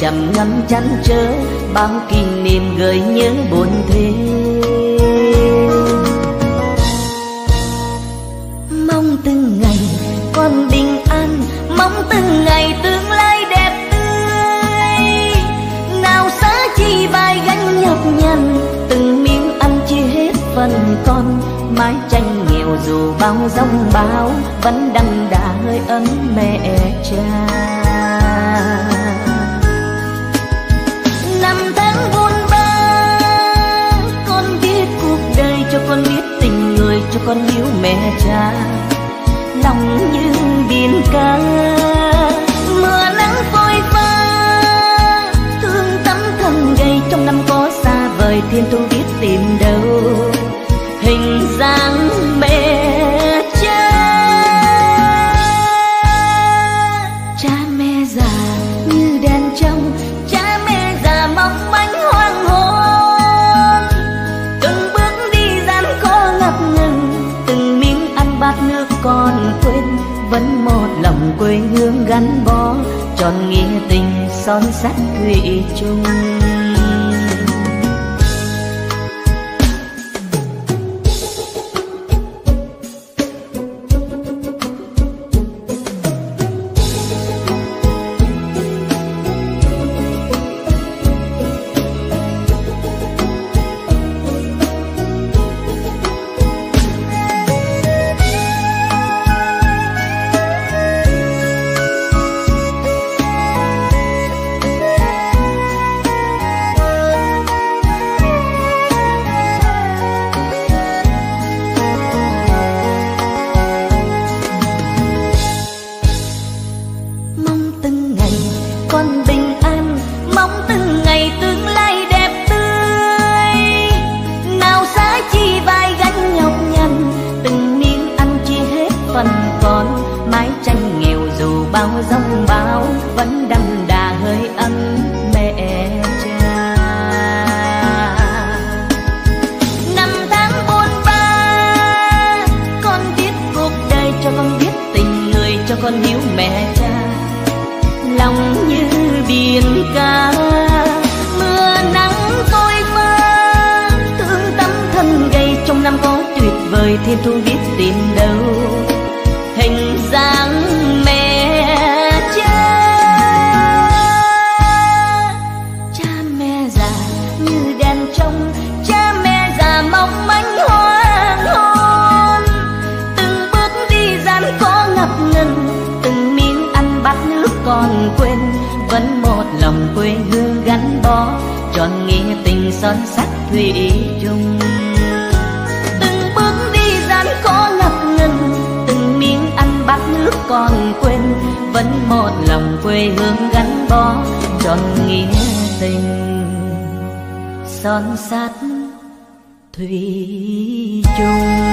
chậm ngắm chăn chớ bao kỷ niệm gợi nhớ buồn thế. mong từng ngày con bình an, mong từng ngày tương lai đẹp tươi. Nào xa chi vai gánh nhọc nhằn, từng miếng ăn chia hết phần con. Mái tranh nghèo dù bao giông bão, vẫn đậm đà hơi ấm mẹ cha. Cho con biết tình người, cho con yêu mẹ cha. Lòng như biển ca mưa nắng phôi pha. Thương tấm thân gầy, trong năm có xa vời, thiên thu biết tìm đâu. Lòng quê hương gắn bó tròn nghĩa tình son sắt thủy chung. Ngày tương lai đẹp tươi. Nào xa chi vai gánh nhọc nhằn từng miếng ăn chia hết phần còn, mái tranh nghèo dù bao giông bão vẫn đậm đà hơi ấm mẹ cha. Năm tháng buồn ba con biết cuộc đời cho con biết tình người cho con hiểu mẹ cha. Lòng đời thiên thu biết tìm đâu. Hình dáng mẹ cha cha mẹ già như đèn trong cha mẹ già mong manh hoang hôn. Từng bước đi gian khó ngập ngừng, từng miếng ăn bát nước còn quên. Vẫn một lòng quê hương gắn bó tròn nghĩa tình son sắt thủy chung. Con quên, vẫn một lòng quê hương gắn bó, tròn nghĩa tình. Son sắt thủy chung.